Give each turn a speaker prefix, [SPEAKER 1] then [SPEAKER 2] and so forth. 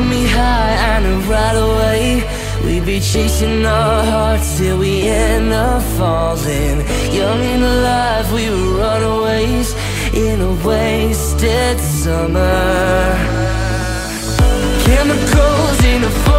[SPEAKER 1] get me high and I'd ride away. We be chasing our hearts till we end up falling. Young and alive, we were runaways In a wasted summer. Chemicals in a